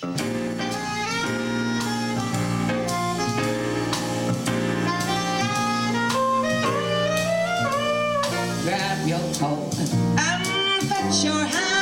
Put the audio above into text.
Grab your coat and fetch your hat.